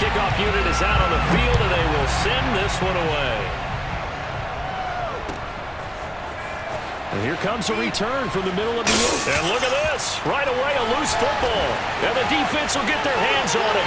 kickoff unit is out on the field, and they will send this one away. And here comes a return from the middle of the field. And look at this. Right away, a loose football. And the defense will get their hands on it.